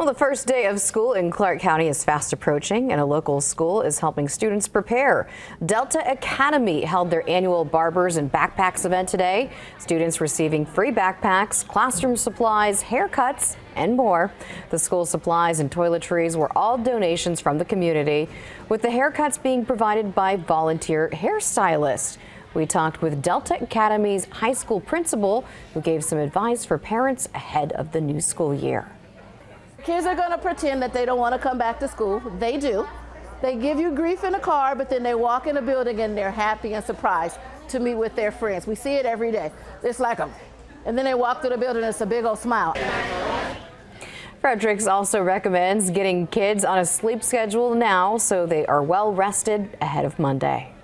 Well, the first day of school in Clark County is fast approaching, and a local school is helping students prepare. Delta Academy held their annual Barbers and Backpacks event today. Students receiving free backpacks, classroom supplies, haircuts, and more. The school supplies and toiletries were all donations from the community, with the haircuts being provided by volunteer hairstylists. We talked with Delta Academy's high school principal, who gave some advice for parents ahead of the new school year. Kids are going to pretend that they don't want to come back to school. They do. They give you grief in the car, but then they walk in the building and they're happy and surprised to meet with their friends. We see it every day. It's like a, and then they walk through the building and it's a big old smile. Fredericks also recommends getting kids on a sleep schedule now so they are well rested ahead of Monday.